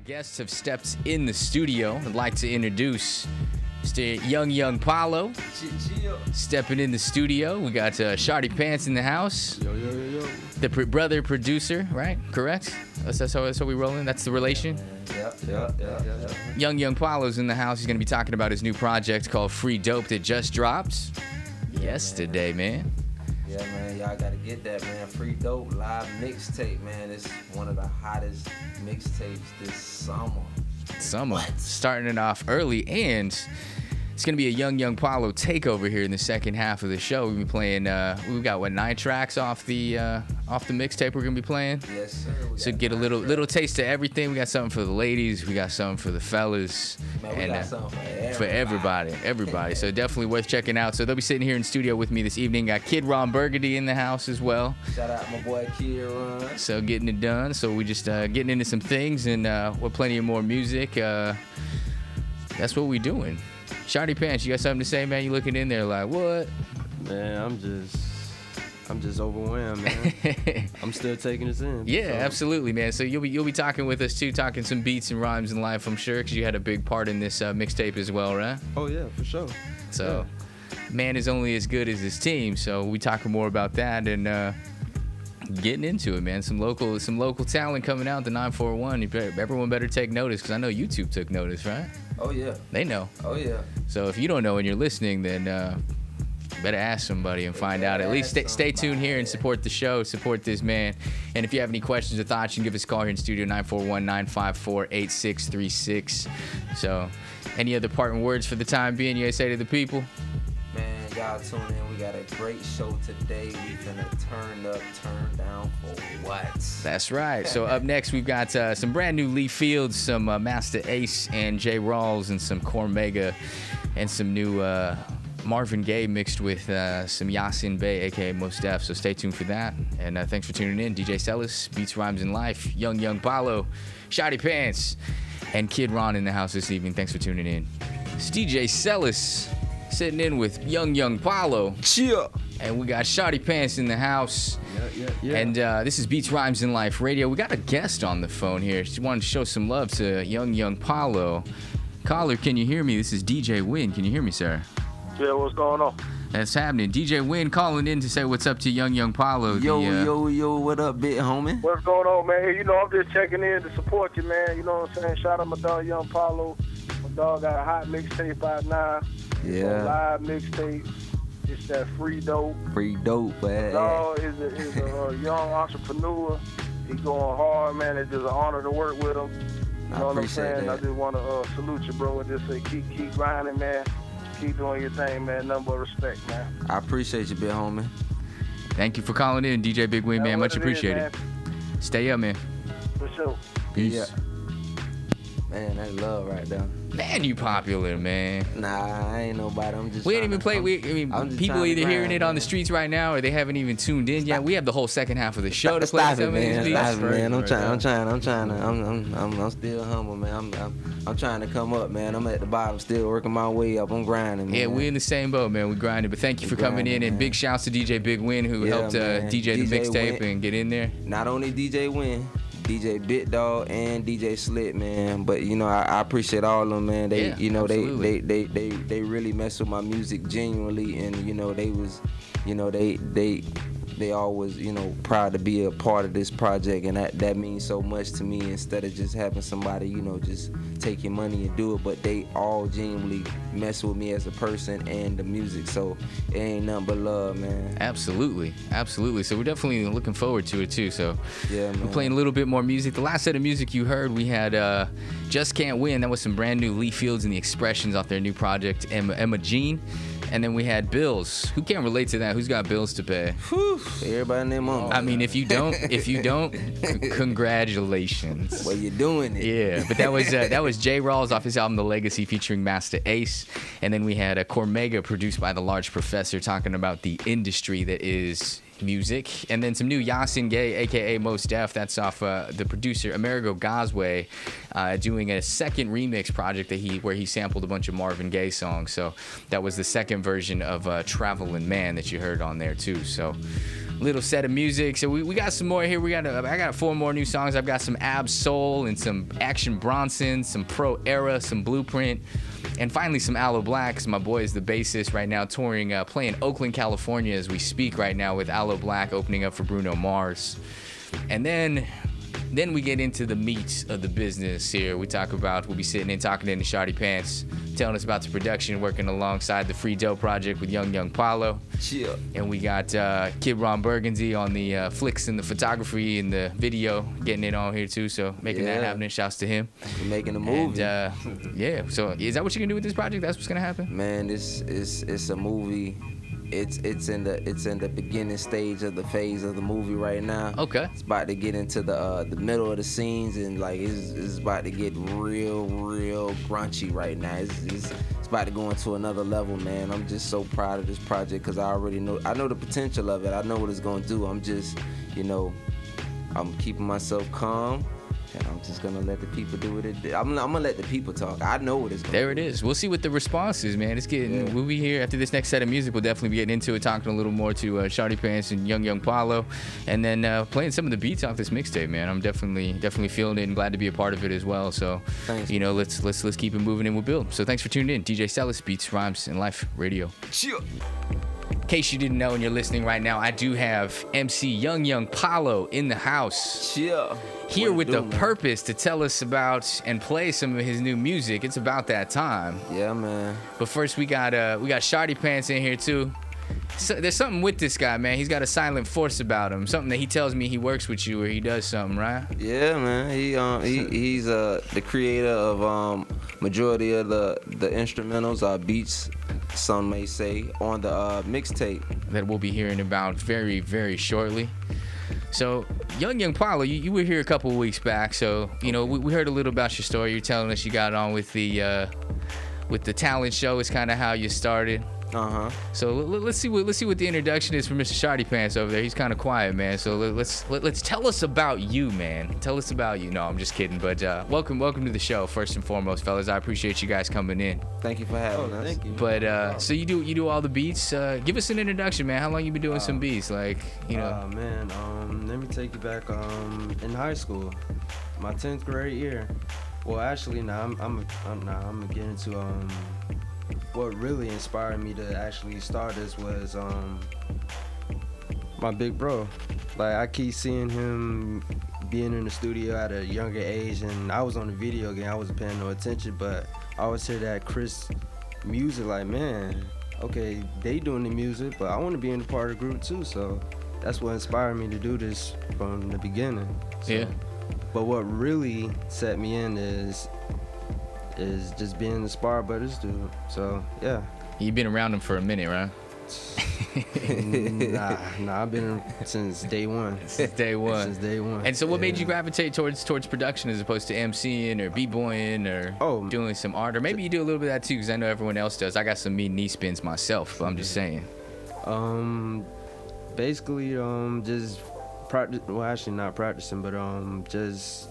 My guests have stepped in the studio. I'd like to introduce Mr. Yung Yung Pallo stepping in the studio. We got uh, Shardy Pants in the house. Yo, yo, yo, yo. The pr- brother producer, right? Correct? That's, that's, how, that's how we rolling? That's the relation? Yep, yep, yep, yep. Yung Yung Pallo's in the house. He's going to be talking about his new project called Free Dope that just dropped yesterday, man. Yeah, man, y'all gotta get that, man. Free dope live mixtape, man. It's one of the hottest mixtapes this summer. Summer. Starting it off early and it's gonna be a Yung Yung Pallo takeover here in the second half of the show. We've been playing uh we've got what nine tracks off the uh off the mixtape we're gonna be playing. Yes, sir. We So get a little tracks. little taste of everything. We got something for the ladies, we got something for the fellas, Man, and uh, for for everybody, everybody. So definitely worth checking out. So they'll be sitting here in studio with me this evening. Got Kid Ron Burgundy in the house as well. Shout out my boy Kieran. So getting it done. So we just uh, getting into some things and uh, with plenty of more music. Uh, that's what we doing. Shardy Pants, you got something to say, man? You looking in there like what? Man, I'm just, I'm just overwhelmed, man. I'm still taking this in. Yeah, so- absolutely, man. So you'll be you'll be talking with us too, talking some beats and rhymes in life, I'm sure, because you had a big part in this uh, mixtape as well, right? Oh yeah, for sure. So, man is only as good as his team. So we talking more about that and uh, getting into it, man. Some local some local talent coming out. The 941. Better, everyone better take notice because I know YouTube took notice, right? Oh yeah, They know. oh yeah. So if you don't know and you're listening, then uh, better ask somebody and find out. At least stay, stay tuned here and support the show, support this man. And if you have any questions or thoughts, you can give us a call here in studio 941 954 8636. So, any other parting words for the time being you say to the people? Man, y'all tune in. We got a great show today. We finna turn up, turn down for what? That's right. So up next, we've got uh, some brand new Lee Fields, some uh, Masta Ace and Jay Rawls, and some Cormega, and some new uh, Marvin Gaye mixed with uh, some Yasiin Bey, aka Mos Def. So stay tuned for that. And uh, thanks for tuning in. DJ Celis, Beats, Rhymes, and Life, Yung Yung Pallo, Shardy Pants, and Kid Ron in the house this evening. Thanks for tuning in. It's DJ Celis sitting in with Yung Yung Pallo, Chill. and we got Shardy Pants in the house. Yeah, yeah, yeah. And uh, this is Beats, Rhymes, and Life Radio. We got a guest on the phone here. She wanted to show some love to young, young Paulo. Caller, can you hear me? This is DJ Win. Can you hear me, sir? Yeah, what's going on? That's happening. DJ Win calling in to say what's up to young, young Paulo. the, Yo, uh, yo, yo, what up, big homie? What's going on, man? You know, I'm just checking in to support you, man. You know what I'm saying? Shout out to my dog, Young Paulo. My dog got a hot mixtape out now. It's a Yeah, live mixtape. It's that free dope. free dope, man. Dog is a, is a uh, young entrepreneur. He going hard, man. It's just an honor to work with him. You I know what I'm appreciate saying? I just want to uh, salute you, bro, and just say keep keep grinding, man. Keep doing your thing, man. Nothing but respect, man. I appreciate you, big homie. Thank you for calling in, DJ Big Win, That's man. Much appreciated. Stay up, man. For sure. Peace. Yeah. Man, that love right there. Man, you popular, man. Nah, I ain't nobody. I'm just. We ain't even play. I'm- We, I mean, I'm people trying to either hearing it on the man. streets right now, or they haven't even tuned in yet. We have the whole second half of the show to play. Stop it, of man. Stop it, man. I'm trying. I'm trying. I'm trying to. I'm. I'm. I'm, I'm still humble, man. I'm, I'm. I'm trying to come up, man. I'm at the bottom, still working my way up. I'm grinding, man. Yeah, we in the same boat, man. We grinding. But thank you We for coming in, grinding, and man. big shouts to DJ Big Win who Yeah, helped uh, man. DJ the mixtape and get in there. not only DJ Win, DJ Bit Dog and DJ Slit, man. But you know, I, I appreciate all of them, man. They, Yeah, you know, absolutely. they, they, they, they really mess with my music genuinely, and you know, they was, you know, they, they, they always, you know, proud to be a part of this project, and that that means so much to me. Instead of just having somebody, you know, just take your money and do it, but they all genuinely mess with me as a person and the music. So it ain't nothing but love, man. Absolutely, absolutely. So we're definitely looking forward to it too. So Yeah, man. we're playing a little bit more music. The last set of music you heard, we had uh, "Just Can't Win." That was some brand new Lee Fields and the Expressions off their new project, Emma, Emma Jean. And then we had bills. Who can't relate to that? Who's got bills to pay? Everybody and their mama. I mean, if you don't, if you don't, c- congratulations. Well, you're doing it. Yeah, but that was uh, that was Jay Rawls off his album The Legacy featuring Masta Ace, and then we had a Cormega produced by the Large Professor talking about the industry that is music, and then some new Yasiin Bey, aka Mos Def. That's off uh, the producer Amerigo Gazaway, uh, doing a second remix project that he where he sampled a bunch of Marvin Gaye songs. So that was the second version of uh, Travelin' Man that you heard on there too. So little set of music. So we, we got some more here. We got a, I got four more new songs. I've got some Ab Soul and some Action Bronson, some Pro Era, some Blueprint, and finally some Aloe Blacc. My boy is the bassist right now, touring, uh, playing Oakland, California as we speak right now with Aloe Blacc opening up for Bruno Mars. And then then we get into the meat of the business here. We talk about, we'll be sitting and talking in the Shardy Pants, telling us about the production, working alongside the Free Dope Project with Yung Yung Pallo. Chill. And we got uh, Kid Ron Burgundy on the uh, flicks and the photography and the video, getting it on here too. So making that Yeah. happen. Shouts to him. We're making a And movie. uh, yeah, so is that what you're gonna do with this project? That's what's gonna happen? Man, this is it's a movie. It's it's in the it's in the beginning stage of the phase of the movie right now. Okay. It's about to get into the uh, the middle of the scenes and like it's, it's about to get real real grunchy right now. It's, it's it's about to go into another level, man. I'm just so proud of this project because I already know I know the potential of it. I know what it's gonna do. I'm just you know I'm keeping myself calm. And I'm just gonna let the people do what it. I'm, I'm gonna let the people talk. I know what it's gonna. There it is. We'll see what the response is, man. It's getting. Yeah. We'll be here after this next set of music. We'll definitely be getting into it, talking a little more to uh, Pants and Yung Yung Pallo, and then uh, playing some of the beats off this mixtape, man. I'm definitely definitely feeling it and glad to be a part of it as well. So, Thanks. you know, let's let's let's keep it moving and we'll build. So, thanks for tuning in, DJ Celis, Beats, Rhymes, and Life Radio. Chill. In case you didn't know and you're listening right now, I do have MC Yung Yung Pallo in the house Chill. here with it the man? purpose to tell us about and play some of his new music. It's about that time. Yeah, man. But first, we got uh, we got Shardy Pants in here too. So, there's something with this guy, man. He's got a silent force about him. Something that he tells me he works with you or he does something, right? Yeah, man. He um he he's uh the creator of um majority of the the instrumentals, our beats, some may say, on the uh mixtape. That we'll be hearing about very, very shortly. So, Yung Yung Pallo, you, you were here a couple weeks back. So, you know, we, we heard a little about your story. You're telling us you got on with the uh, with the talent show. Is kind of how you started. Uh huh. So let, us see what let's see what the introduction is for Mr. Shardy Pants over there. He's kind of quiet, man. So let, let's let, let's tell us about you, man. Tell us about you. No, I'm just kidding. But uh, welcome, welcome to the show. First and foremost, fellas, I appreciate you guys coming in. Thank you for having Oh, us. thank you. But uh, so you do you do all the beats. Uh, give us an introduction, man. How long you been doing some beats? Like you know. Oh man, um, let me take you back. Um, in high school, my tenth grade year. Well, actually, nah, I'm, I'm, I'm, nah, I'm gonna get into um, what really inspired me to actually start this was um, my big bro. Like I keep seeing him being in the studio at a younger age, and I was on the video game. I wasn't paying no attention, but I always hear that Chris music. Like man, okay, they doing the music, but I want to be in the part of the group too. So that's what inspired me to do this from the beginning. So, Yeah. But what really set me in is is just being the Spar Brothers dude. So yeah. You've been around him for a minute, right? nah, nah, I've been since day one. Since day one. Since day one. And so, what made you gravitate towards towards production as opposed to MCing or b-boying or Oh. doing some art, or maybe you do a little bit of that too? Because I know everyone else does. I got some mean knee spins myself, but I'm just saying. Um, basically, um, just practice. Well, actually, not practicing, but um, just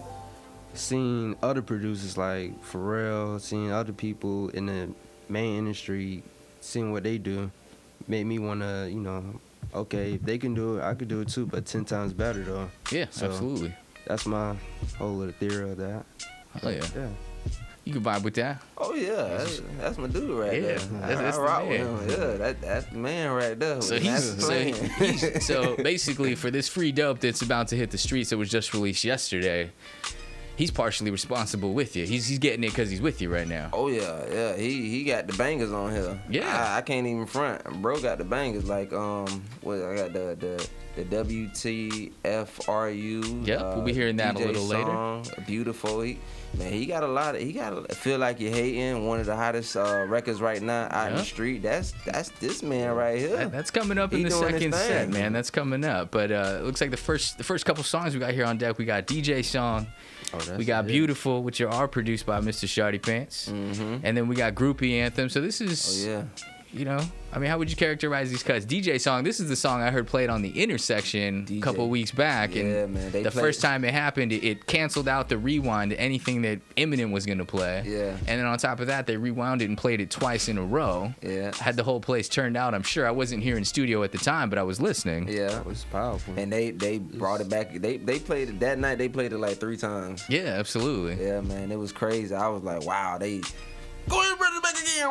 seeing other producers like Pharrell, seeing other people in the main industry, seeing what they do, made me wanna, you know, okay, if they can do it, I could do it too, but ten times better though. Yeah, So- absolutely. That's my whole little theory of that. Oh yeah, Yeah. you can vibe with that. Oh yeah, that's, that's my dude right Yeah, there. that's- I, that's I the rock with man. him. Yeah, that that's the man right there. So he's Master so, Plan. he's so basically for this free dope that's about to hit the streets that was just released yesterday. He's partially responsible with you. He's he's getting it because he's with you right now. Oh yeah, yeah. He he got the bangers on here. Yeah. I, I can't even front. Bro got the bangers like um what I got the the the WTFRU. Yep, we'll be hearing that a DJ little later. song, Beautiful. He, man, he got a lot of he got a, feel like you're hating. One of the hottest uh, records right now out in the street. That's that's this man right here. That- that's coming up in the second set, man. That's coming up. But uh, it looks like the first the first couple songs we got here on deck. We got DJ song. Oh, that's we got it. Beautiful, which are produced by Mr. Shardy Pants. Mhm. And then we got Groupie Anthem. So this Oh is yeah. You know, I mean, how would you characterize these cuts? DJ song. This is the song I heard played on the intersection a couple weeks back, Yeah, and man, they the play- first time it happened, it, it canceled out the rewind to anything that Eminem was gonna play. Yeah. And then on top of that, they rewound it and played it twice in a row. Yeah. Had the whole place turned out. I'm sure I wasn't here in studio at the time, but I was listening. Yeah. It was powerful. And they they brought it back. They they played it that night. They played it like three times. Yeah, absolutely. Yeah, man, it was crazy. I was like, wow, they go ahead, back again.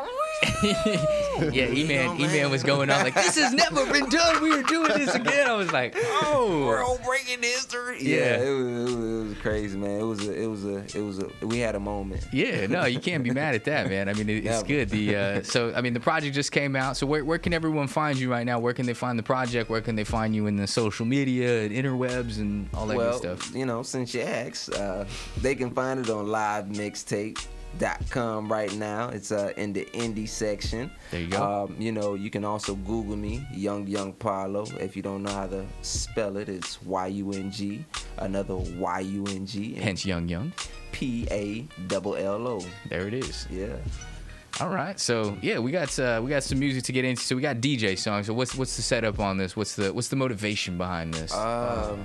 yeah, E Man, E Man man. was going on like, this has never been done. We are doing this again. I was like, oh. World breaking history. Yeah. Yeah, it, was, it was it was crazy, man. It was a it was a it was a we had a moment. Yeah, no, you can't be mad at that, man. I mean, it, it's good. The uh, so I mean, the project just came out. So where, where can everyone find you right now? Where can they find the project? Where can they find you in the social media and interwebs and all that well, good stuff? you know, since you asked, uh, they can find it on livemixtape.com right now. It's uh, in the indie section. There you go. Um, you know, you can also Google me, Yung Yung Pallo. If you don't know how to spell it, it's Y U N G, another Y U N G, Hence, Young Young. P A double L O. There it is. Yeah. All right. So yeah, we got uh, we got some music to get into. So we got DJ songs. So what's what's the setup on this? What's the what's the motivation behind this? Um,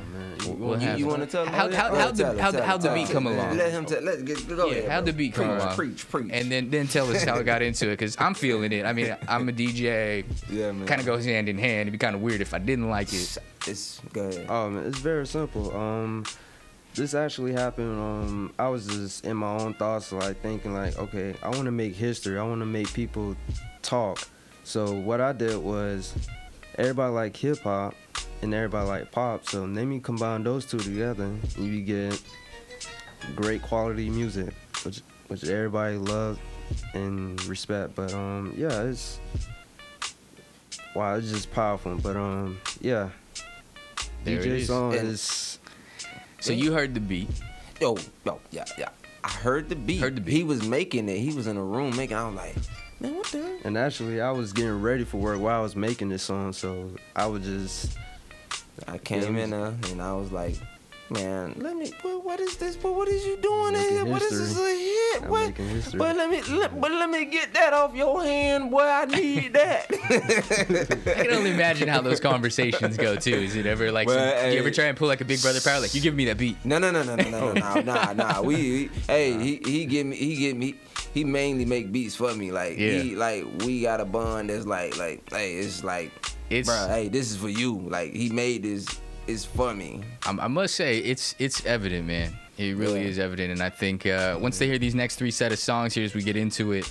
What you, happened? you want to tell How- him? how- Go how'd the- ahead, tell it, how'd the- how'd the beat come along? Let him tell. Let get go yeah, ahead. how'd the beat come preach, along? Preach, preach. And then then tell us how it got into it, because I'm feeling it. I mean, I'm a DJ. yeah, man. Kind of goes hand in hand. It'd be kind of weird if I didn't like it. It's go ahead. Oh man, it's very simple. Um, this actually happened. Um, I was just in my own thoughts, like thinking, like, okay, I want to make history. I want to make people talk. So what I did was, everybody like hip hop, and everybody like pop. So let you combine those two together, and you get great quality music, which which everybody loves and respect. But um, yeah, it's wow, it's just powerful. But um, yeah. There DJ song is So you heard the beat. Yo, yo, yeah, yeah. I heard the beat. Heard the beat. He was making it. He was in a room making. I was like, man, what the? and actually I was getting ready for work while I was making this song, so I was just I came in there and I was like, Man, let me. What, what is this? But what is you doing in here? What is this a hit? I'm what? But let me. Let, but let me get that off your hand, boy. I need that. I can only imagine how those conversations go too. Is it ever like? Well, some, hey, you ever try and pull like a big brother power? Like you give me that beat? No, no, no, no, no, no, no, oh. nah, nah. We, we hey, he, he give me, he give me he mainly make beats for me. Like yeah. he like we got a bond that's like like hey it's like it's bro hey this is for you. Like he made this for me. I'm- I must say it's it's evident, man. It really Yeah. is evident, and I think uh, once they hear these next three set of songs here, as we get into it,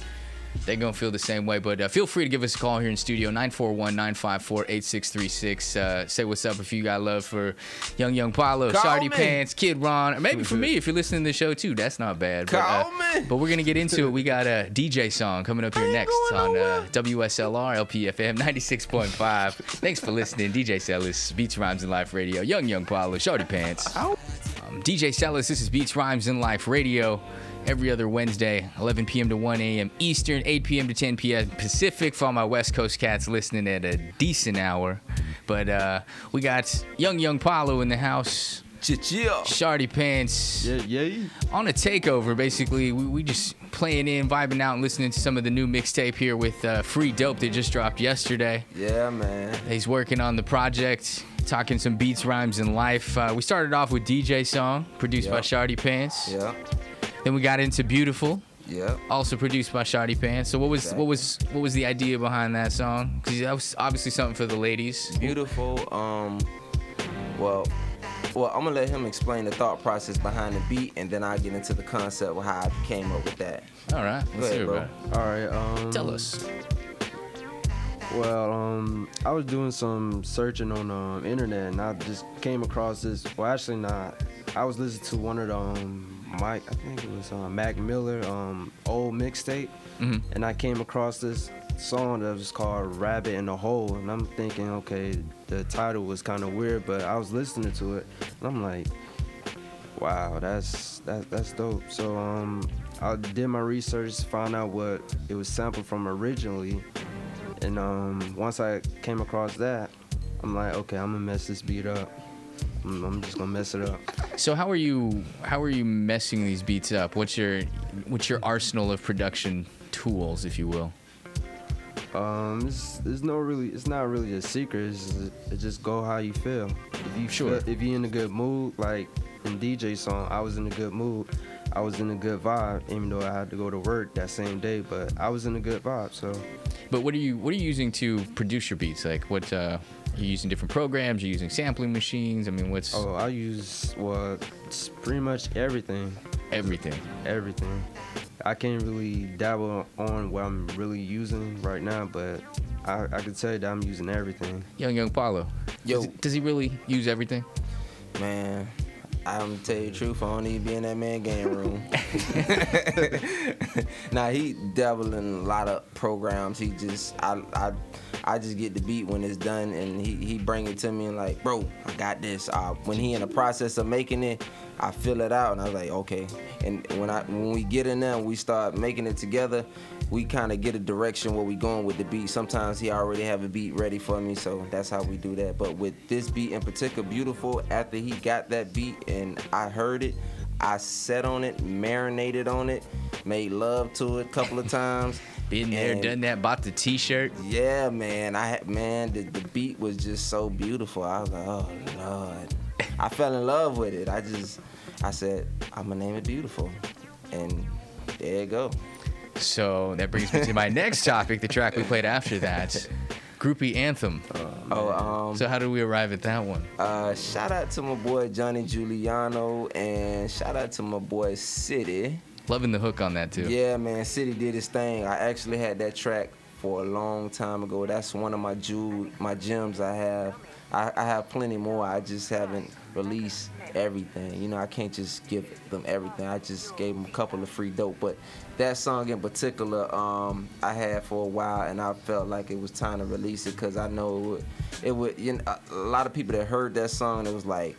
they're gonna feel the same way. But uh, feel free to give us a call here in studio 941-954-8636. Uh, say what's up if you got love for Yung Yung Pallo, Call Sardi. Pants, Kid Ron, or maybe for me if you're listening to the show too. That's not bad. But, uh, Call me. But we're gonna get into it. We got a DJ song coming up here next on uh, WSLR LPFM 96.5. Thanks for listening, DJ Sellers, Beats Rhymes and Life Radio, Yung Yung Pallo, Shardy Pants. Um, DJ Sellers, this is Beats Rhymes and Life Radio. Every other Wednesday, 11 p.m. to 1 a.m. Eastern, 8 p.m. to 10 p.m. Pacific for all my West Coast cats listening at a decent hour. But uh, we got Yung Yung Pallo in the house, Chill. Shardy Pants yeah, yeah. on a takeover basically we, we just playing in vibing out and listening to some of the new mixtape here with uh, free dope that just dropped yesterday Yeah, man. he's working on the project talking some beats rhymes and life uh, we started off with dj song produced by shardy pants Yeah, then we got into beautiful yeah. also produced by shardy pants so what was what was what was the idea behind that song because that was obviously something for the ladies Beautiful. Um, well, well, I'm gonna let him explain the thought process behind the beat, and then I'll get into the concept of how I came up with that. all right let's ahead, hear it, bro. bro. All right. Um, tell us Well, um, I was doing some searching on um internet, and I just came across this. Well, actually, not. I was listening to one of the um, Mike. I think it was um, Mac Miller um old mixtape, Mhm. and I came across this song that was called "Rabbit in the Hole," and I'm thinking, okay, the title was kind of weird, but I was listening to it, and I'm like, wow, that's that, that's dope. So um, I did my research, found out what it was sampled from originally, and um, once I came across that, I'm like, okay, I'm gonna mess this beat up. I'm, I'm just gonna mess it up. So how are you how are you messing these beats up? What's your what's your arsenal of production tools, if you will? Um, it's, it's no really, it's not really a secret. It's, it just go how you feel. If you Sure. feel, if you're in a good mood, like in DJ song, I was in a good mood. I was in a good vibe, even though I had to go to work that same day. But I was in a good vibe, so But what are you what are you using to produce your beats? Like what uh, are using different programs? You're using sampling machines? I mean, what's oh, I use well, it's pretty much everything, everything? everything. I can't really dabble on what I'm really using right now, but I, I can tell you that I'm using everything. Young Young Paulo. Yo. Does, does he really use everything? Man, I'm tell you the truth, I don't even be in that man game room. nah, he dabble in a lot of programs. He just I I I just get the beat when it's done and he, he bring it to me and like, bro, I got this. Uh, when he in the process of making it, I fill it out and I was like, okay. And when I when we get in there and we start making it together, we kind of get a direction where we going with the beat. Sometimes he already have a beat ready for me, so that's how we do that. But with this beat in particular, beautiful. After he got that beat and I heard it, I sat on it, marinated on it, made love to it a couple of times. Been there, done that. Bought the T-shirt. Yeah, man. I had man, the, the beat was just so beautiful. I was like, oh lord. I fell in love with it. I just, I said, I'm gonna name it beautiful, and there you go. So that brings me to my next topic, the track we played after that, groupie anthem. Oh, um, So how did we arrive at that one? Uh, shout out to my boy Johnny Giuliano and shout out to my boy City. Loving the hook on that too. Yeah, man, City did his thing. I actually had that track for a long time ago. That's one of my jewel, my gems I have. I, I have plenty more. I just haven't released everything. You know, I can't just give them everything. I just gave them a couple of free dope. But that song in particular, um, I had for a while, and I felt like it was time to release it because I know it would, it would. You know, a lot of people that heard that song, it was like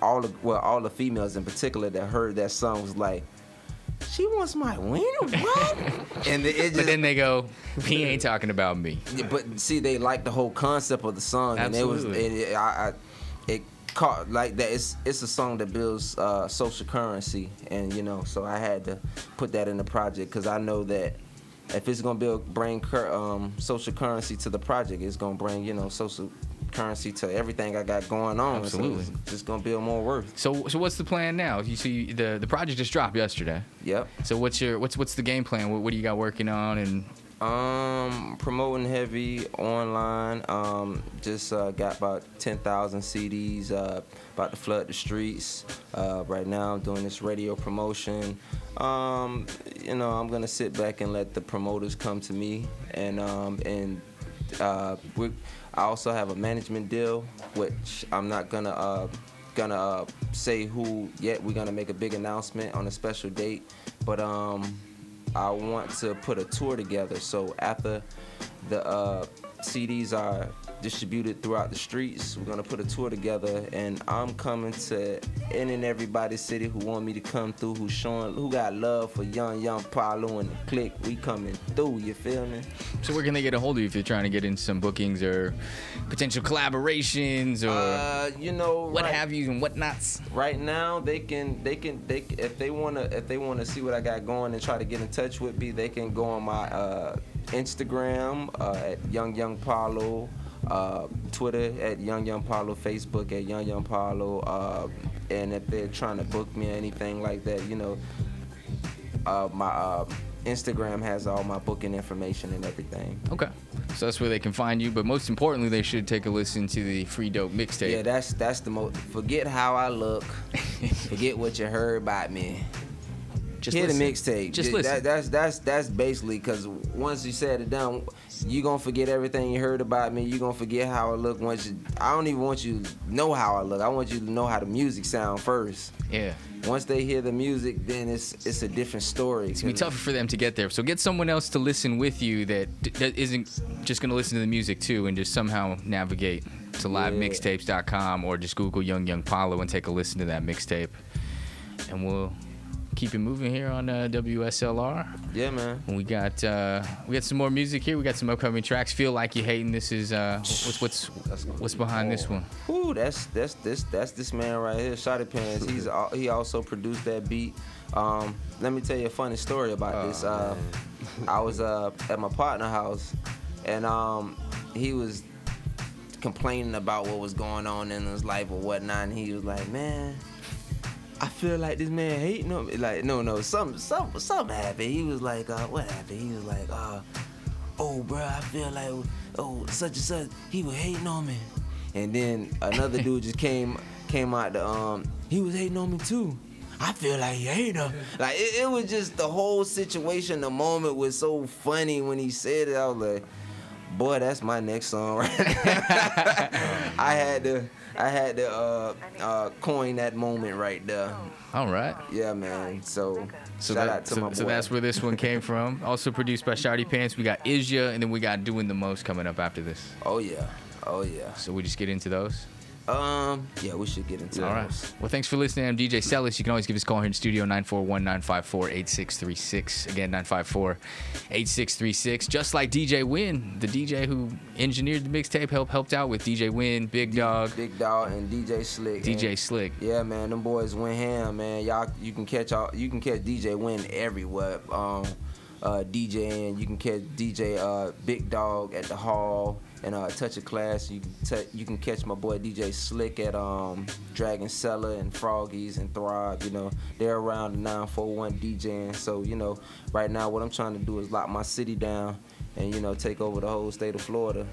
all the well, all the females in particular that heard that song was like. She wants my wiener, what? and it, it just, But then they go, he ain't talking about me. but see, they like the whole concept of the song, and it was it, I, I, caught like that. It's it's a song that builds uh, social currency, and you know, so I had to put that in the project because I know that if it's gonna build bring cur- um, social currency to the project, it's gonna bring you know social currency to everything I got going on. So Absolutely. it's just gonna build more worth. So so what's the plan now? You see the the project just dropped yesterday. Yep. So what's your what's what's the game plan? What, what do you got working on? And Um, promoting heavy online. Um, just uh, got about ten thousand CDs. Uh, about to flood the streets. Uh, right now, I'm doing this radio promotion. Um, you know, I'm gonna sit back and let the promoters come to me, and um, and uh, we I also have a management deal, which I'm not gonna uh, gonna uh, say who yet. We're gonna make a big announcement on a special date, but um. I want to put a tour together. So after the uh, CDs are distributed throughout the streets, we're gonna put a tour together, and I'm coming to any and everybody's city who want me to come through, who showing, who got love for Yung Yung Pallo and the clique. We coming through. You feel me? so where can they get a hold of you if you're trying to get in some bookings or potential collaborations or Uh, you know what right- have you and whatnots? right now they can they can they if they want to if they want to see what I got going and try to get in touch with me they can go on my uh, Instagram uh, at Yung Yung Pallo uh, Twitter at Yung Yung Pallo Facebook at Yung Yung Pallo uh, and if they're trying to book me or anything like that you know uh, my uh, Instagram has all my booking information and everything Okay. So that's where they can find you, but most importantly, they should take a listen to the free dope mixtape. yeah that's that's the most forget how I look forget what you heard about me Just Hear the mixtape. Just That- listen. that's that's that's basically because once you said it done, you gonna forget everything you heard about me. You gonna forget how I look. Once you, I don't even want you to know how I look. I want you to know how the music sound first. yeah. Once they hear the music, then it's it's a different story. It's gonna be tougher for them to get there. So get someone else to listen with you that, that isn't just gonna listen to the music too, and just somehow navigate to livemixtapes.com or just Google Yung Yung Pallo and take a listen to that mixtape, and we'll keep it moving here on uh, WSLR. Yeah, man. And we got uh, we got some more music here. We got some upcoming tracks. Feel like you hating. This is uh, what's what's what's behind this one. Ooh, that's that's this that's this man right here, Shardy Pants. He's he also produced that beat. Um, let me tell you a funny story about Oh, this. Uh, I was uh, at my partner house, and um, he was complaining about what was going on in his life or whatnot. And he was like, man. I feel like this man hating on me. Like, no, no, something, something, something happened. He was like, uh, what happened? He was like, uh, oh, bro, I feel like, oh, such and such, he was hating on me. And then another dude just came, came out the, um, he was hating on me too. I feel like he hated him. Like it, it was just the whole situation. The moment was so funny when he said it. I was like, boy, that's my next song right I had to I had to uh, uh, coin that moment right there. All right. Yeah, man. So, So, shout that, out to so, my boy. so that's where this one came from. Also produced by Shardy Pants. We got Isja, and then we got Doing the Most coming up after this. oh yeah, oh yeah. So we just get into those. Um, yeah, we should get into All those. right. Well, thanks for listening. I'm DJ Sellis. You can always give us a call here in studio 941-954-8636. Again, 954-8636. Just like DJ Win, the DJ who engineered the mixtape, helped helped out with DJ Win, Big Dog, Big Dog and DJ Slick. DJ and- Slick. Yeah, man, them boys went ham, man. Y'all, you can catch all, you can catch DJ Win everywhere. Um, uh, DJing, you can catch DJ uh, Big Dog at the hall and uh, Touch of Class. You can t- you can catch my boy DJ Slick at um, Dragon Cellar and Froggies and Thrive. You know, they're around the 941 DJing. So you know, right now what I'm trying to do is lock my city down and you know take over the whole state of Florida.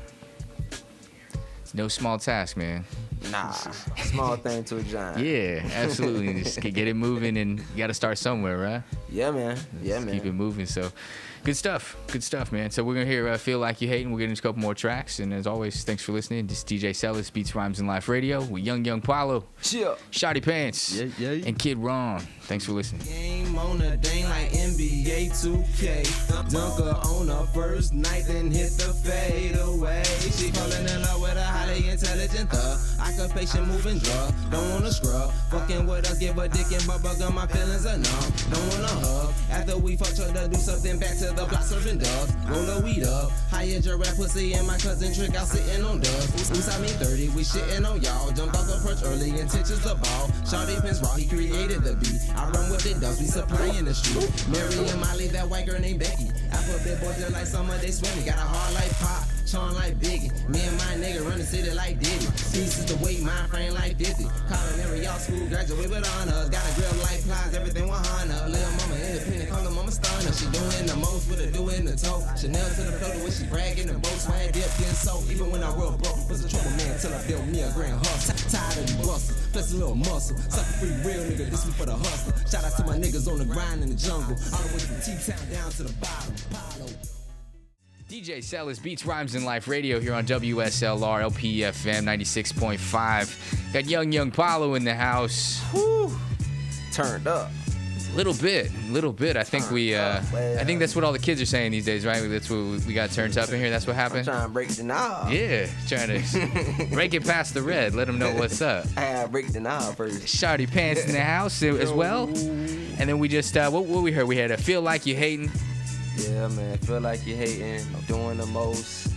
It's no small task, man. Nah, small thing to a giant. Yeah, absolutely. just get it moving, and you got to start somewhere, right? Yeah, man. Yeah, Just man. Keep it moving. So, good stuff. Good stuff, man. So we're gonna hear uh, "Feel Like You Hating." We'll get into a couple more tracks, and as always, thanks for listening. This is DJ Sellis, Beats, Rhymes, and Life Radio with Yung Yung Pallo, Chill. Shardy Pants, Yeah, yeah. and Kid Ron. Thanks for listening. Game on a dang like NBA 2K. Dunker on first night, then hit the fade away. She falling in love with a highly intelligent thug. Moving drug. Don't wanna scrub. Fucking with us, give a dick and bubble. My feelings are numb. Don't wanna hug. After we fuck, to do something back to the block serving dubs. Roll the weed up. Your rap pussy and my cousin trick out sitting on dubs. Oops, I mean 30. We shitting on y'all. Off the perch early intentions the ball. Shawty pins. He created the beat. I run with it, dogs. We supplying the street. Mary and Molly, that white girl named Becky. Alphabet boys just like summer, they swimming. Got a heart like pop. Sean like Biggie. Me and my nigga run the city like Diddy. Pieces the weight, my frame like Dizzy. Culinary, y'all school, graduate with honors. Got a grill like plies, everything 100. Little mama independent, call her mama stunner. She doing the most with a do in the toe. Chanel to the floor, the way she bragging the boat. Swag dip, getting so. Even when I roll broke, was a trouble man till I built me a grand hustle. Tired of the bustle, plus a little muscle. Sucker free real nigga, this one for the hustle. Shout out to my niggas on the grind in the jungle. All the way from T-Town down to the bottom. Apollo. DJ Sellis, Beats, Rhymes, and Life Radio here on WSLR LPFM 96.5. Got Yung Yung Pallo in the house. Turned up. Little bit, little bit. I think we, uh, I think that's what all the kids are saying these days, right? That's what we- we got turned up in here. That's what happened. Trying to break the knob. Yeah, trying to break it past the red. Let them know what's up. I had break the knob first. Shardy Pants in the house as well. And then we just, uh, what, what we heard? We had a Feel Like You Hating, Yeah, man. Feel like you're hating, doing the most.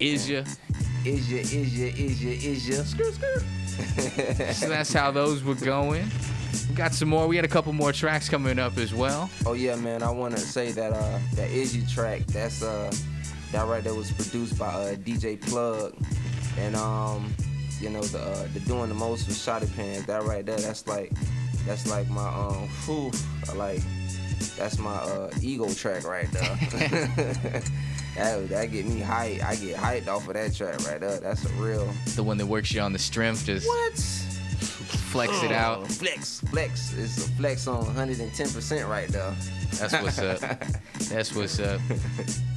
Is Ya. Is ya, is ya, is ya, is ya. Skirt, skirt. So that's how those were going. We got some more. We had a couple more tracks coming up as well. oh yeah, man. I want to say that uh that you track. That's uh that right there was produced by uh DJ Plug, and um you know the uh, the doing the most with Shardy Pants. That right there. That's like that's like my um whew, like that's my uh ego track right there. that that get me hyped. I get hyped off of that track right there. That's a real The one that works you on the strength, just what? Flex it oh. out. Flex, flex. It's a flex on 110% right there. That's what's up. That's what's up.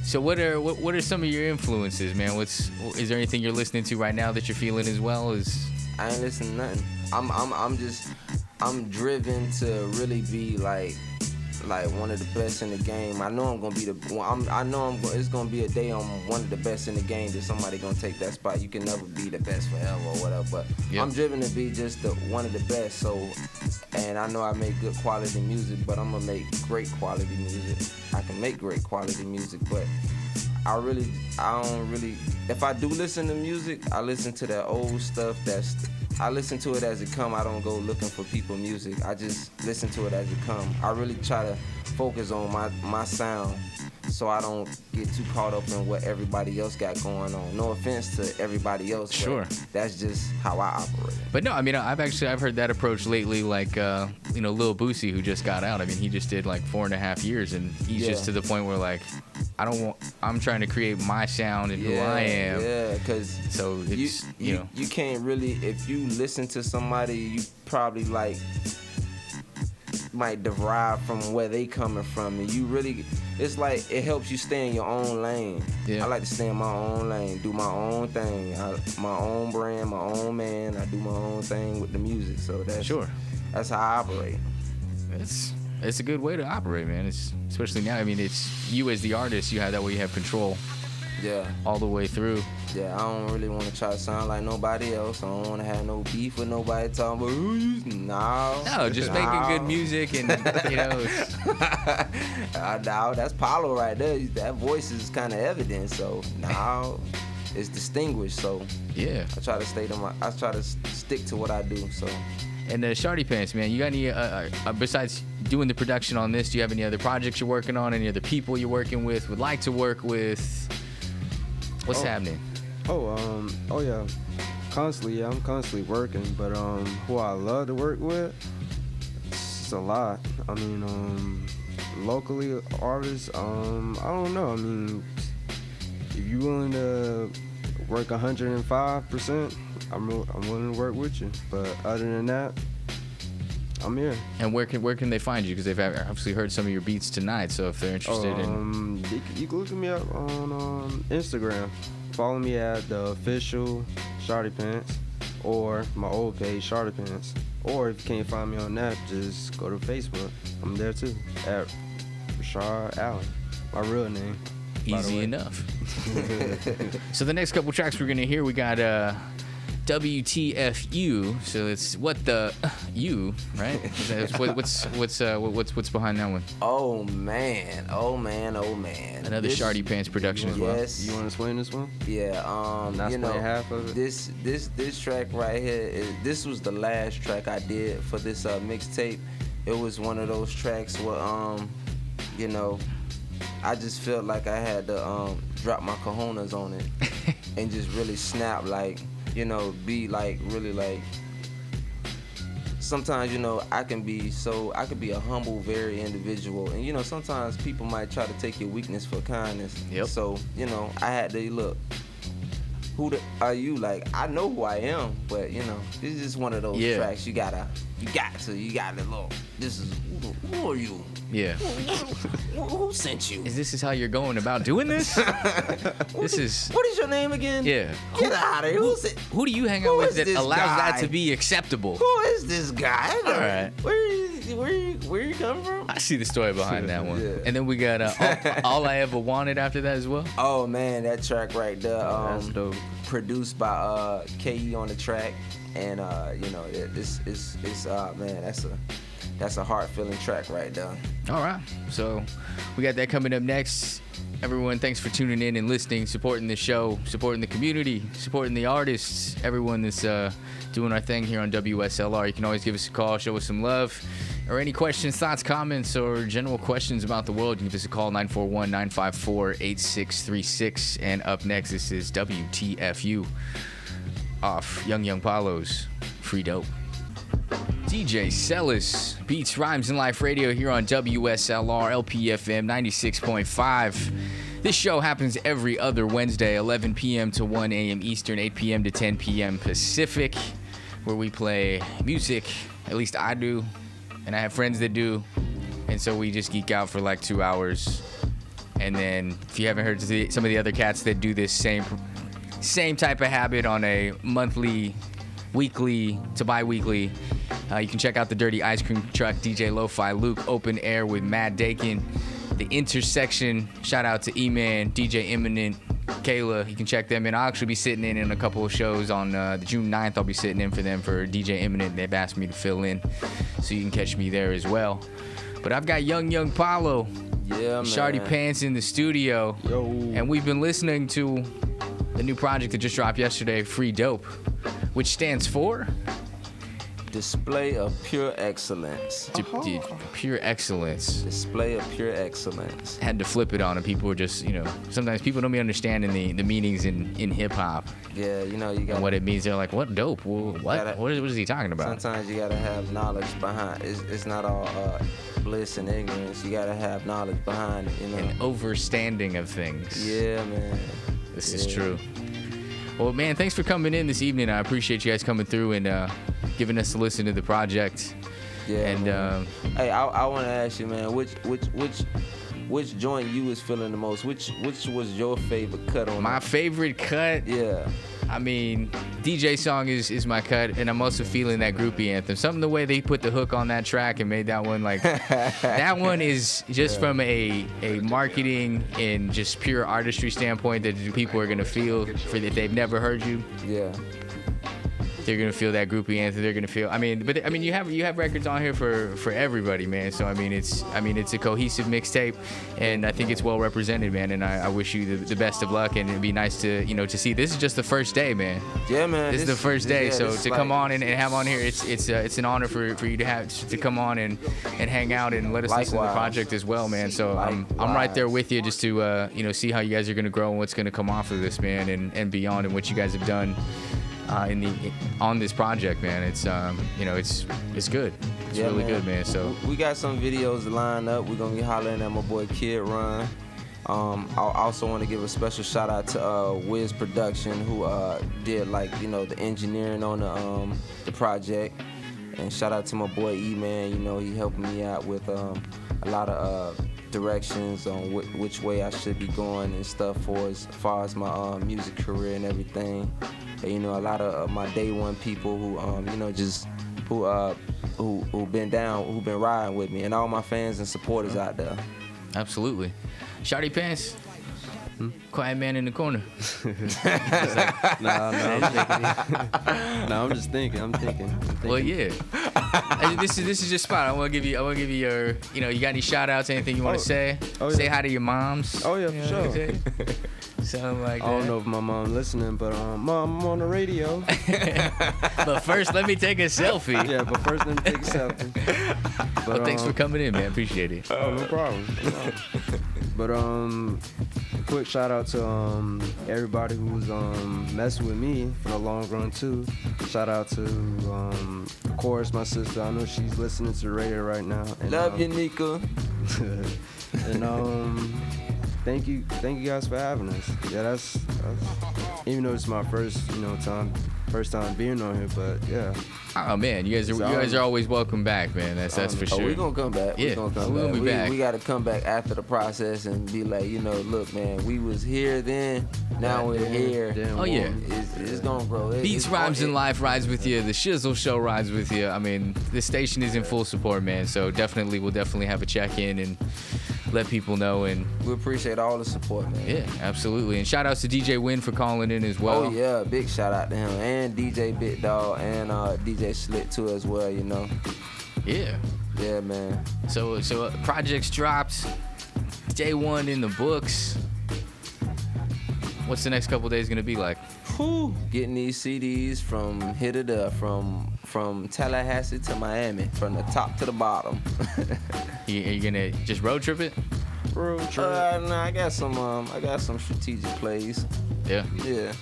So what are what, what are some of your influences, man? What's is there anything you're listening to right now that you're feeling as well? Is I ain't listening to nothing. I'm I'm I'm just I'm driven to really be like like one of the best in the game. I know I'm gonna be the I'm, I know I'm it's gonna be a day I'm one of the best in the game that somebody gonna take that spot. You can never be the best forever or whatever. But Yep. I'm driven to be just the one of the best. So and I know I make good quality music, but I'm gonna make great quality music. I can make great quality music, but I really, I don't really. If I do listen to music, I listen to that old stuff. That's, I listen to it as it come. I don't go looking for people music. I just listen to it as it come. I really try to focus on my my sound. So I don't get too caught up in what everybody else got going on. No offense to everybody else. but Sure. That's just how I operate. But no, I mean, I've actually I've heard that approach lately. Like, uh, you know, Lil Boosie, who just got out. I mean, he just did like four and a half years, and he's just to the point where like, I don't want. I'm trying to create my sound and who I am. Yeah, because So you, you, you know. you can't really if you listen to somebody you probably like might derive from where they coming from and you really it's like it helps you stay in your own lane Yeah. i like to stay in my own lane do my own thing I, my own brand my own man i do my own thing with the music so that's Sure. that's how i operate It's it's a good way to operate, man. It's especially now. I mean, it's you as the artist. You have that way. You have control yeah all the way through. yeah i don't really want to try to sound like nobody else i don't want to have no beef with nobody talking about who you no No, just making good music and you know. uh, now that's Pallo right there. That voice is kind of evident. So now it's distinguished. So Yeah. I try to stay to my. I try to stick to what I do. So And the Shardy Pants, man, you got any, uh, uh, uh, besides doing the production on this, do you have any other projects you're working on? Any other people you're working with, would like to work with? What's Oh. happening? Oh, um, oh yeah, constantly. Yeah, I'm constantly working. But um, who I love to work with, it's a lot. I mean, um, locally artists. Um, I don't know. I mean, if you willing to work 105 percent, I'm I'm willing to work with you. But other than that, I'm here. And where can where can they find you? Because they've obviously heard some of your beats tonight. So if they're interested in, Um, you, can- you can look me up on um, Instagram. Follow me at the official Shardy Pants or my old page Shardy Pants. Or if you can't find me on that, just go to Facebook. I'm there too at Rashard Allen, my real name. easy enough. so the next couple tracks we're gonna hear, we got uh, WTFU. So it's what the you, right? That- what- what's what's uh, what's what's behind that one? oh man, oh man, oh man. Another This- Shardy Pants production as well. Yes. You want to explain this one? Yeah, um, Not you know, half of it? this this this track right here is this was the last track I did for this uh, mixtape. It was one of those tracks where um, you know, I just felt like I had to um drop my cojones on it and just really snap like, you know, be like really like sometimes you know I can be so I can be a humble, very individual, and you know sometimes people might try to take your weakness for kindness. Yep. So you know I had to look. Who the, are you? Like I know who I am, but you know this is just one of those Yeah. tracks you gotta, you got to, you gotta look. This is who, who are you? Yeah. Who, who sent you? Is this is how you're going about doing this? this is What is your name again? yeah. Get out of here. Who's it? Who do you hang out with that allows that to be acceptable? Who is this guy? All right. Where is where you, where you come from? I see the story behind that one. Yeah. And then we got uh, all, all I ever wanted after that as well. Oh man, that track right there. Um, That's dope. Produced by uh, Ke on the track, and uh, you know it, it's it's it's uh man, that's a that's a heart filling track right there. All right. So we got that coming up next. Everyone, thanks for tuning in and listening, supporting the show, supporting the community, supporting the artists, everyone that's uh, doing our thing here on WSLR. You can always give us a call, show us some love, or any questions, thoughts, comments, or general questions about the world. You can give us a call 941 954 8636. And up next, this is WTFU off Yung Yung Pallo's. Free dope. DJ Celis beats rhymes and life radio here on WSLR LPFM 96.5. This show happens every other Wednesday, 11 p.m. to 1 a.m. Eastern, 8 p.m. to 10 p.m. Pacific, where we play music. At least I do, and I have friends that do, and so we just geek out for like two hours. And then, if you haven't heard some of the other cats that do this same same type of habit on a monthly, weekly to bi-weekly. Uh, you can check out the Dirty Ice Cream Truck, DJ Lo-Fi Luke, Open Air with Mad Dakin, The Intersection. Shout out to E-Man, DJ Imminent, Kayla. You can check them in. I'll actually be sitting in in a couple of shows on uh, the June 9th. I'll be sitting in for them for DJ Imminent. They've asked me to fill in, so you can catch me there as well. But I've got Yung Yung Pallo, Yeah, man. Shardy Pants in the studio. Yo. And we've been listening to the new project that just dropped yesterday, Free Dope, which stands for Display of pure excellence. D- d- pure excellence. Display of pure excellence. Had to flip it on, and people were just, you know, sometimes people don't be understanding the, the meanings in, in hip hop Yeah, you know you got and what it means. They're like, what dope? Well, what? Gotta- What is, what is he talking about? Sometimes you gotta have knowledge behind. It's, it's not all uh, bliss and ignorance. You gotta have knowledge behind it. You know. An overstanding of things. yeah, man. This is true. Well, man, thanks for coming in this evening. I appreciate you guys coming through and uh, giving us a listen to the project. Yeah. and um, hey, I, I want to ask you, man, which which which which joint you was feeling the most? Which which was your favorite cut on? my it? favorite cut, yeah. I mean, DJ song is, is my cut, and I'm also feeling that groupie anthem. Something the way they put the hook on that track and made that one like that one is just from a a marketing and just pure artistry standpoint that people are gonna feel for if they've never heard you. Yeah. They're gonna feel that groupie anthem. They're gonna feel. I mean, but I mean, you have you have records on here for for everybody, man. So I mean, it's I mean, it's a cohesive mixtape, and I think it's well represented, man. And I, I wish you the, the best of luck, and it'd be nice to you know to see. This is just the first day, man. Yeah, man. This, is the first day, yeah, so to is come on and, and have on here, it's it's uh, it's an honor for, for you to have to come on and, and hang out and let us listen to the project as well, man. So I'm I'm right there with you just to uh, you know see how you guys are gonna grow and what's gonna come off of this, man, and, and beyond, and what you guys have done uh, in the on this project, man. It's um you know it's it's good. It's Yeah, really good, man. So we got some videos lined up. We're gonna be hollering at my boy Kid Run. Um, I also want to give a special shout out to uh, Wiz Production who uh, did like you know the engineering on the um, the project, and shout out to my boy E Man. You know he helped me out with um, a lot of uh, directions on wh- which way I should be going and stuff for as far as my uh, music career and everything. You know a lot of uh, my day one people who um, you know just who uh who who been down who been riding with me and all my fans and supporters out there. absolutely, Shardy Pants. Quiet man in the corner. Nah, nah, I'm thinking. nah, I'm just thinking. I'm thinking. I'm thinking. Well, yeah. Hey, this is this is your spot. I want to give you. I want to give you your. You know, you got any shout outs? Anything you want to Oh. say? Oh, Say yeah. hi to your moms. Oh, yeah, You for know I'm sure. Something like that. I don't know if my mom listening, but um, mom, I'm on the radio. But first, let me take a selfie. yeah, but first let me take a selfie. But, Well, thanks for um, coming in, man. Appreciate it. Oh, no problem. No problem. but um, quick shout out to um everybody who was um messing with me for the long run too. Shout out to um, of course my sister. I know she's listening to the radio right now. And, Love um, you, Nika. and um, thank you, thank you guys for having us. Yeah, that's, that's even though it's my first, you know, time, first time being on here, but yeah, Oh man, you guys are you guys are always welcome back, man. That's that's for oh, sure. Oh, sure. we gonna come back. Yeah, we gonna come we back. be we, back. we gotta come back after the process and be like, you know, look, man, we was here then. Now we're here. Oh, oh yeah. It's, it's gonna grow. It- Beats, rhymes, and life rides with you. The Shizzle Show rides with you. I mean, the station is in full support, man. So definitely, we'll definitely have a check in and let people know. And We appreciate all the support, man. yeah, absolutely. And shout outs to DJ Win for calling in as well. oh yeah, big shout out to him and DJ Big Dog and uh, DJ Slit too as well. You know. Yeah. Yeah, man. So so uh, projects dropped. Day one in the books. What's the next couple days gonna be like? Whew. Getting these CDs from here to there, from from Tallahassee to Miami, from the top to the bottom. You, are you gonna just road trip it? Road trip. uh, nah, I got some um, I got some strategic plays. Yeah, Yeah,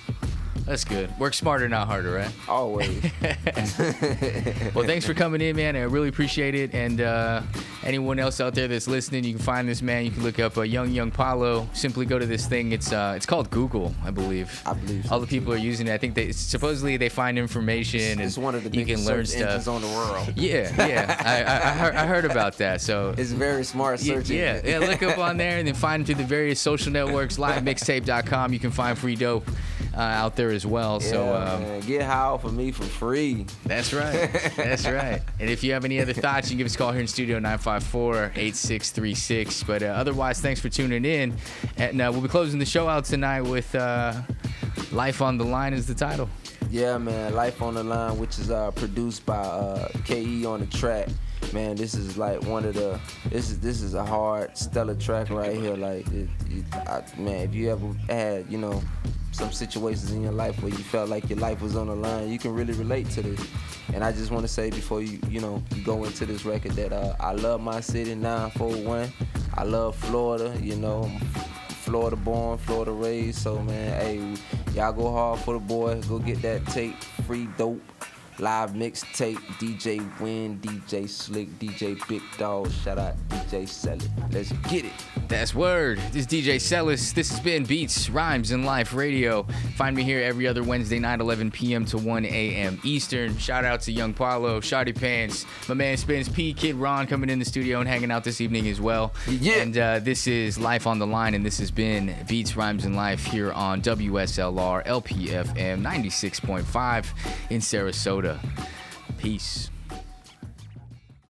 that's good. Work smarter, not harder, right? always. Well, thanks for coming in, man. I really appreciate it. And uh, anyone else out there that's listening, you can find this man. You can look up uh, Yung Yung Pallo. Simply go to this thing. It's uh, it's called Google, I believe. I believe so, All the people are using it. I think they supposedly they find information it's and one of the you can learn stuff. on the world. Yeah, yeah. I, I, I, heard, I heard about that. So It's very smart yeah, search yeah, yeah, look up on there and then find through the various social networks, livemixtape.com. You can find free dope uh, out there as well. so um, man. get high for me for free. that's right. That's right. And if you have any other thoughts, you can give us a call here in studio 954-8636. But uh, otherwise, thanks for tuning in. And uh, we'll be closing the show out tonight with uh, Life on the Line is the title. Yeah, man. Life on the Line, which is uh, produced by uh, KE on the track. Man, this is like one of the this is this is a hard stellar track right here. Like, it, it, I, man, if you ever had you know some situations in your life where you felt like your life was on the line, you can really relate to this. And I just want to say before you you know you go into this record that uh, I love my city 941. I love Florida. You know, Florida born, Florida raised. So man, hey, y'all go hard for the boy. Go get that tape, free dope. Live mixtape, DJ Win, DJ Slick, DJ Big Dog. Shout out DJ Sell It. Let's get it. That's word. This is DJ Sellis. This has been Beats, Rhymes, and Life Radio. Find me here every other Wednesday night, 11 p.m. to 1 a.m. Eastern. Shout out to Yung Pallo, Shardy Pants, my man Spins P, Kid Ron coming in the studio and hanging out this evening as well. Yeah. And uh, this is Life on the Line, and this has been Beats, Rhymes, and Life here on WSLR LPFM 96.5 in Sarasota. Peace.